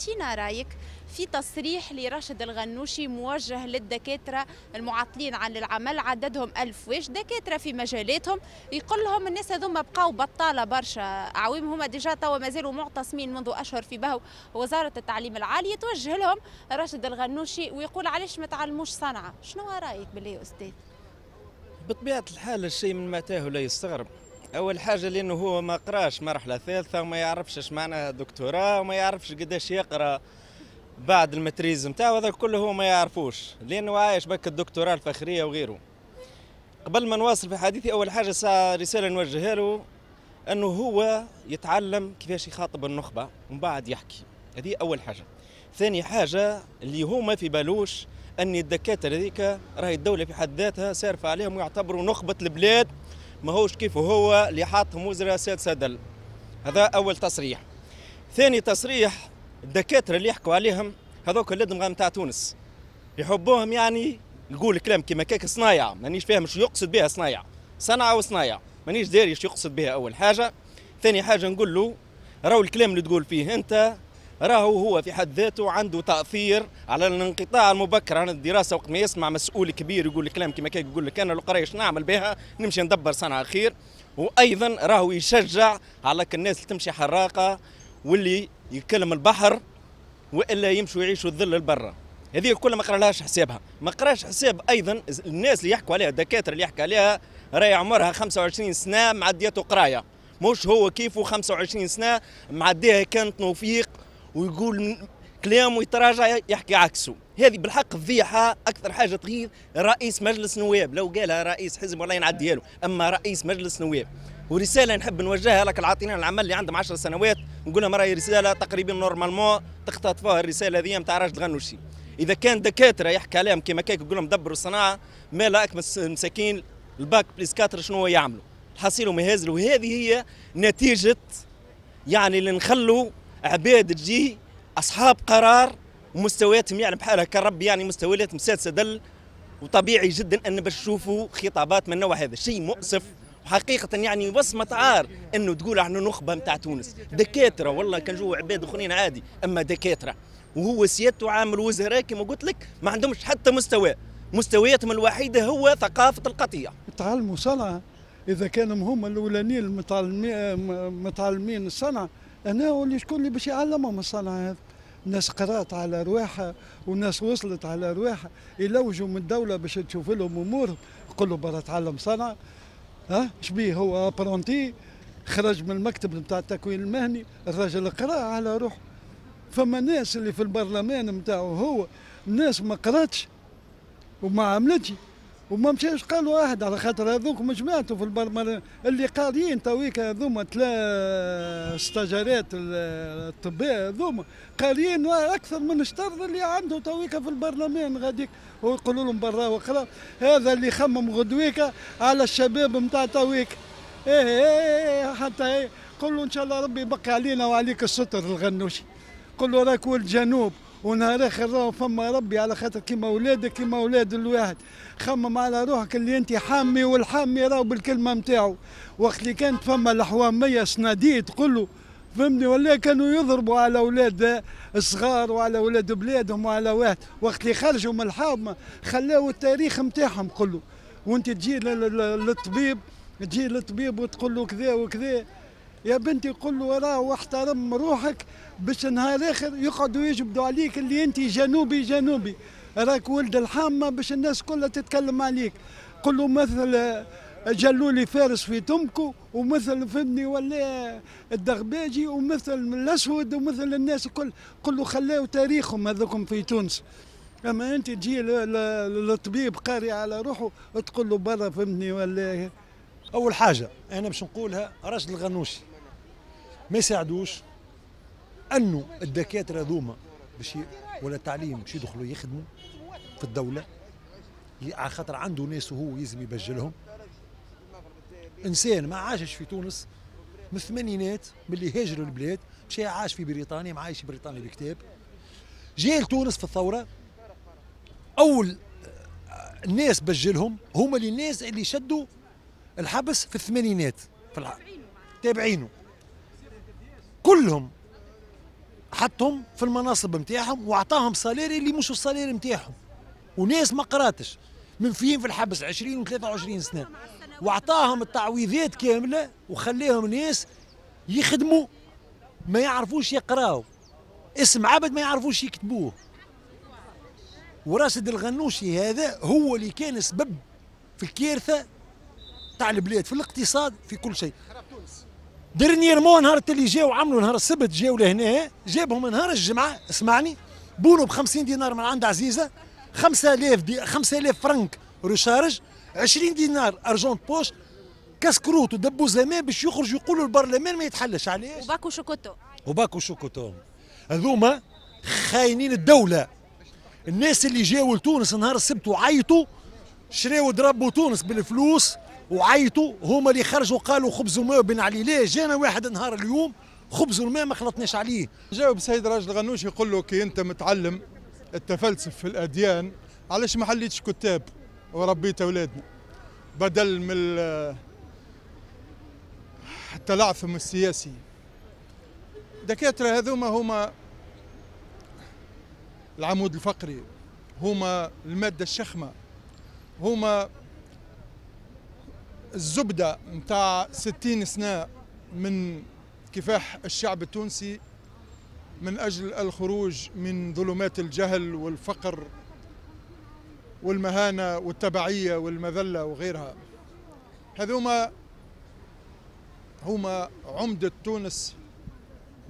اعطينا رايك في تصريح لراشد الغنوشي موجه للدكاترة المعطلين عن العمل؟ عددهم ألف واش دكاترة في مجالاتهم. يقول لهم الناس هذوما بقاو بطالة برشا. عويم هما ديجا توا مازالوا معتصمين منذ أشهر في بهو. وزارة التعليم العالي توجه لهم راشد الغنوشي ويقول علاش ما تعلموش صنعة. شنو رأيك بالله يا أستاذ؟ بطبيعة الحال الشيء من متاه لا يستغرب. أول حاجة لأنه هو ما قراش مرحلة ثالثة وما يعرفش إيش معناها دكتوراه وما يعرفش قداش يقرأ بعد المتريز نتاعو هذا كله هو ما يعرفوش لأنه عايش بك الدكتوراه الفخرية وغيره. قبل ما نواصل في حديثي أول حاجة رسالة نوجهها له إنه هو يتعلم كيفاش يخاطب النخبة ومن بعد يحكي. هذه أول حاجة. ثاني حاجة اللي هو ما في بالوش ان الدكاترة هذيك راهي الدولة في حد ذاتها سارفه عليهم ويعتبروا نخبة البلاد ماهوش كيف هو اللي حاطهم وزراء سادسة دل هذا أول تصريح. ثاني تصريح الدكاترة اللي يحكوا عليهم هذوك الأدم نتاع تونس. يحبوهم يعني يقول كلام كيما هكاكا صنايع مانيش فاهم شو يقصد بها صنايع. صنعة وصنايع مانيش داري شو يقصد بها أول حاجة. ثاني حاجة نقول له راهو الكلام اللي تقول فيه أنت راهو هو في حد ذاته عنده تأثير على الانقطاع المبكر عن الدراسة وقت ما يسمع مسؤول كبير يقول الكلام كما كان يقول لك أنا قريش نعمل بها نمشي ندبر صنعه خير. وأيضا راهو يشجع على الناس اللي تمشي حراقة واللي يكلم البحر وإلا يمشوا يعيشوا الظل البرة هذه كلها ما قرألهاش حسابها. ما قرأش حساب أيضا الناس اللي يحكوا عليها الدكاترة اللي يحكوا عليها راهي عمرها 25 سنة معديته قراية. مش هو كيفه 25 سنة معديها كانت توفيق ويقول كلام ويتراجع يحكي عكسه. هذه بالحق فضيحة أكثر حاجة تغيظ رئيس مجلس نواب. لو قالها رئيس حزب ولا نعديها له. أما رئيس مجلس نواب. ورسالة نحب نوجهها لك العاطلين العمل اللي عندهم 10 سنوات. نقول لهم راهي رسالة تقريبا normalement تختطفوها الرسالة هذه نتاع راشد غنوشي إذا كان دكاترة يحكي عليهم كما كيك يقول لهم دبروا الصناعة. ما لا مساكين. ال bac plus quatre شنو يعملوا؟ الحصيل مهازل وهذه هي نتيجة يعني اللي نخلوا عباد تجي أصحاب قرار ومستوياتهم يعني بحالها كرب يعني مستوياتهم سادسة دل وطبيعي جدا أن باش تشوفوا خطابات من النوع هذا. شيء مؤسف وحقيقة يعني وصمة عار أنه تقول إحنا نخبة نتاع تونس. دكاترة والله كان جوا عباد أخرين عادي أما دكاترة. وهو سيادته عامل وزراء كما قلت لك ما عندهمش حتى مستوى. مستوياتهم الوحيدة هو ثقافة القطيع. تعلموا صنعة إذا كانوا هم الأولانيين المتعلمين متعلمين الصنعة أنا واللي شكون اللي باش يعلمهم الصنعه هذا الناس قرات على رواحها والناس وصلت على رواحها يلوجوا من الدولة باش تشوف لهم امورهم يقولوا برا تعلم صنعه ها؟ شبيه هو ابرونتي خرج من المكتب نتاع التكوين المهني الراجل قرأ على روحه فما ناس اللي في البرلمان نتاعو هو ناس ما قراتش وما عملتش. وما مشاش قالوا واحد على خاطر هذوك مجموعته في البرلمان اللي قاريين تويك هذوما ثلاث استاجارات الطبية هذوما. قاريين أكثر من الشطر اللي عنده تويك في البرلمان غاديك ويقولوا لهم برا وقرا هذا اللي خمم غدويك على الشباب نتاع تويك. إيه،, إيه إيه حتى إيه. قول له إن شاء الله ربي يبقي علينا وعليك الستر الغنوشي. قل له راك ولد جنوب. ونهار آخر راهو فما ربي على خاطر كيما اولادك كيما أولاد الواحد. خمم على روحك اللي انت حامي والحامي راهو بالكلمة نتاعو وقت اللي كانت فما الحواميه صناديد تقول له فهمني ولا كانوا يضربوا على أولاد الصغار وعلى أولاد بلادهم وعلى واحد. وقت اللي خرجوا من الحامه خلاو التاريخ نتاعهم كله. وانت تجي للطبيب تجي للطبيب وتقول له كذا وكذا. يا بنتي قل له راه واحترم روحك باش نهار آخر يقعدوا يجبدوا عليك اللي أنت جنوبي جنوبي. راك ولد الحامة باش الناس كلها تتكلم عليك. قل له مثل جلولي فارس في تمكو ومثل فهمني ولا الدغباجي ومثل الأسود ومثل الناس الكل. قل له خلاو تاريخهم هذوكم في تونس. أما أنت تجي للطبيب قاري على روحه تقول له برا فهمني ولا؟ أول حاجة أنا باش نقولها راشد الغنوشي ما يساعدوش أنه الدكاترة هذوما باش ولا التعليم باش يدخلوا يخدموا في الدولة. على خاطر عنده ناس وهو لازم يبجلهم. إنسان ما عاشش في تونس من الثمانينات اللي هاجر البلاد مشى عاش في بريطانيا معايش بريطانيا بكتاب. جاء لتونس في الثورة أول الناس بجلهم هما اللي الناس اللي شدوا الحبس في الثمانينات في. تابعينه. كلهم حطهم في المناصب نتاعهم واعطاهم صاليري اللي مش الصاليري نتاعهم وناس ما قراتش. من فين في الحبس 20 و 23 سنة. واعطاهم التعويضات كاملة وخليهم ناس يخدموا. ما يعرفوش يقراوا اسم عبد ما يعرفوش يكتبوه. وراشد الغنوشي هذا هو اللي كان سبب في الكارثة تاع البلاد في الاقتصاد في كل شيء. درنييرمون نهار اللي جاو عملوا نهار السبت جاو لهنا جابهم نهار الجمعة اسمعني بونوا ب 50 دينار من عند عزيزة 5000 دي 5000 فرنك ريشارج 20 دينار أرجون بوش كسكروت ودبوا زمان باش يخرجوا يقولوا البرلمان ما يتحلش علاش؟ وباكو شوكوتو. وباكو شوكوتوم هذوما خاينين الدولة. الناس اللي جاوا لتونس نهار السبت وعيطوا شراو ضربوا تونس بالفلوس وعيطوا هما اللي خرجوا قالوا خبز وماء بن علي. ليه؟ جانا واحد نهار اليوم خبز وماء ما خلطناش عليه. جاوب سيد راجل غنوش يقول له كي انت متعلم التفلسف في الأديان علاش ما حليتش كتاب؟ وربيت أولادنا. بدل من ال- التلعثم السياسي. دكاترة هذوما هما العمود الفقري هما المادة الشخمة هما الزبدة متاع ستين سنة من كفاح الشعب التونسي من أجل الخروج من ظلمات الجهل والفقر والمهانة والتبعية والمذلة وغيرها. هذوما هما عمدة تونس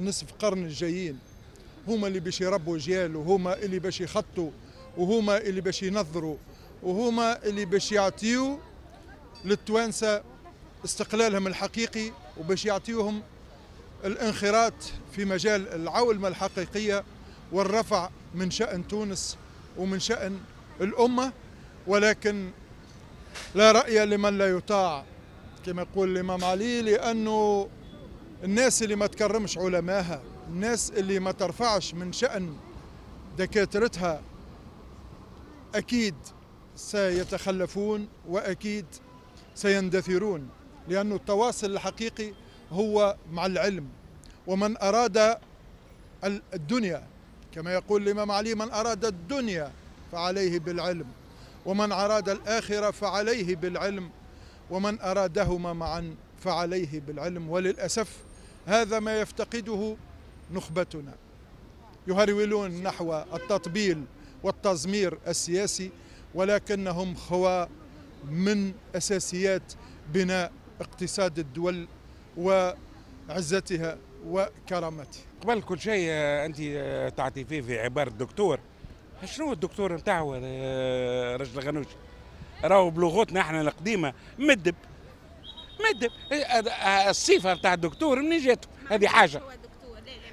نصف قرن الجايين. هما اللي باش يربوا جيال وهما اللي باش يخطوا وهما اللي باش ينظروا وهما اللي باش يعطيوا للتوانسة استقلالهم الحقيقي وباش يعطيوهم الانخراط في مجال العولمة الحقيقية والرفع من شأن تونس ومن شأن الأمة. ولكن لا رأي لمن لا يطاع. كما يقول الإمام علي لأنه الناس اللي ما تكرمش علماها الناس اللي ما ترفعش من شأن دكاترتها أكيد سيتخلفون وأكيد سيندثرون لأن التواصل الحقيقي هو مع العلم. ومن أراد الدنيا كما يقول الإمام علي من أراد الدنيا فعليه بالعلم ومن أراد الآخرة فعليه بالعلم ومن أرادهما معا فعليه بالعلم. وللأسف هذا ما يفتقده نخبتنا. يهرولون نحو التطبيل والتزمير السياسي ولكنهم خوا من أساسيات بناء اقتصاد الدول وعزتها وكرامتها. قبل كل شيء آه، أنت آه، تعطي فيه في عبارة دكتور شنو الدكتور نتاعو هذا آه، رجل غنوش راهو بلغتنا إحنا القديمة مدب. مدب. الصفه نتاع الدكتور منين جاته هذه حاجة.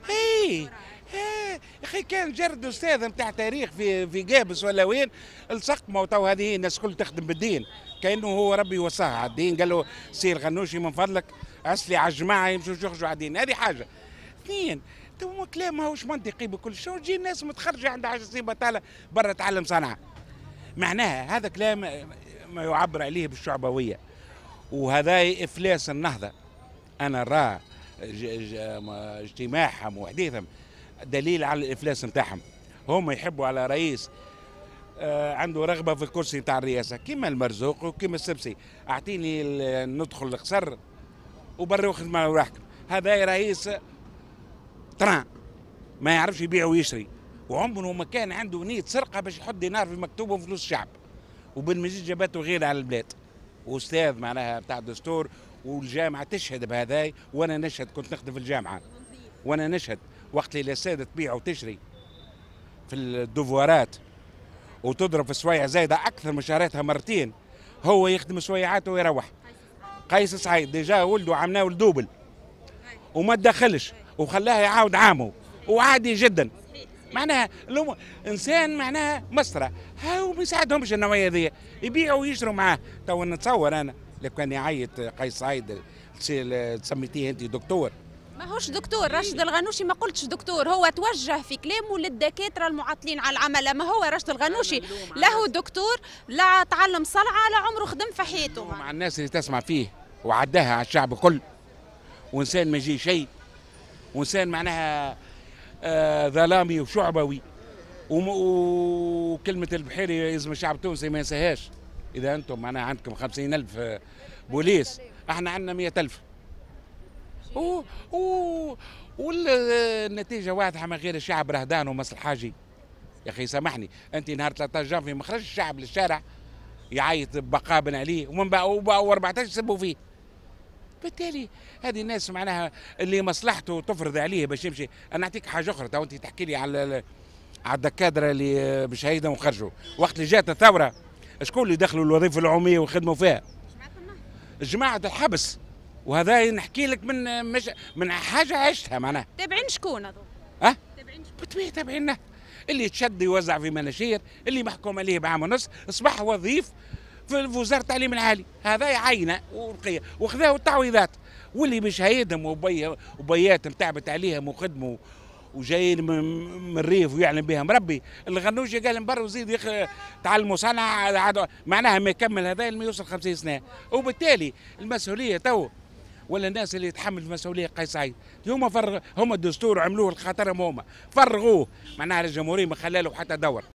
اي يا أخي كان مجرد أستاذ نتاع تاريخ في في قابس ولا وين الصقمه وتو هذه الناس الكل تخدم بالدين كأنه هو ربي وصاها على الدين. قال له سي غنوشي من فضلك اسلي على الجماعة يمشوا يخرجوا على الدين. هذه حاجة. اثنين تو كلام ماهوش منطقي بكل شيء تجي الناس متخرجة عندها حاجة صيبه تالا برا تعلم صنعه معناها هذا كلام ما يعبر عليه بالشعبويه وهذا إفلاس النهضة. أنا ما- اجتماعهم وحديثهم. دليل على الإفلاس نتاعهم. هم يحبوا على رئيس آه، عنده رغبة في الكرسي نتاع الرئاسة. كيما المرزوق وكيما السبسي. أعطيني ندخل القصر وبرا خدمه على روحكم هذا رئيس طران ما يعرفش يبيع ويشري. وعمره ما كان عنده نية سرقة باش يحط دينار في مكتوبه فلوس الشعب. وبالمجيد جابته غير على البلاد. وأستاذ معناها بتاع دستور والجامعة تشهد بهذا وأنا نشهد. كنت نخدم في الجامعة. وأنا نشهد. وقت اللي السادة تبيع وتشري في الدوفوارات وتضرب في سويعة زايدة أكثر من شهراتها مرتين هو يخدم سويعاته ويروح. قيس سعيد déjà ولده عامناول doubla وما تدخلش وخلاه يعاود عامه. وعادي جدا. معناها لو إنسان معناها مسطره هاو ما يساعدهمش النوعيه ذي. يبيعوا ويشروا معاه. تو نتصور أنا لو كان يعيط قيس سعيد تسميتيه أنت دكتور. ماهوش دكتور رشد الغنوشي ما قلتش دكتور هو توجه في كلامه للدكاترة المعطلين على العمل. ما هو رشد الغنوشي؟ له دكتور لا تعلم صلعة لا عمره خدم في حياته. مع الناس اللي تسمع فيه وعداها على الشعب كل. وإنسان ما يجي شيء. وإنسان معناها آه ظلامي وشعبوي. وكلمة البحيري لازم الشعب التونسي ما ينساهاش. إذا أنتم معناها عندكم 50000 آه، بوليس. إحنا عندنا 100000 والنتيجة واضحة من غير الشعب رهدان ومصل حاجي. يا أخي سامحني أنت نهار 13 جانفي ما خرجش الشعب للشارع يعيط بقابن عليه ومن بقى 14 يسبوا فيه. بالتالي هذه الناس معناها اللي مصلحته تفرض عليه باش يمشي. أنا نعطيك حاجة أخرى تو أنت تحكي لي على على الدكادرة اللي بشهيدة وخرجوا. وقت اللي جات الثورة شكون اللي دخلوا الوظيفة العمومية وخدموا فيها؟ جماعة الحبس. وهذا نحكي لك من مش من حاجة عشتها معناها. تابعين شكون هذول؟ ها؟ تابعين شكون؟ تابعينا اللي تشد يوزع في مناشير اللي محكوم عليه بعام ونص اصبح وظيف في وزارة التعليم العالي. هذا يعينه وبقيه وخذاه التعويضات. واللي مش هيدهم وبي وبيات متعبت عليهم وخدموا وجايين من الريف ويعلم بها مربي الغنوشي قال من برا وزيد يخ... تعلموا عاد- معناها ما يكمل هذا ما يوصل 50 سنة. وبالتالي المسؤولية تو ولا الناس اللي يتحمل المسؤوليه قيس سعيد هما فرغ هما الدستور عملوه لخاطرهم هما. فرغوه. معناها الجمهورية ما خلاله حتى دور.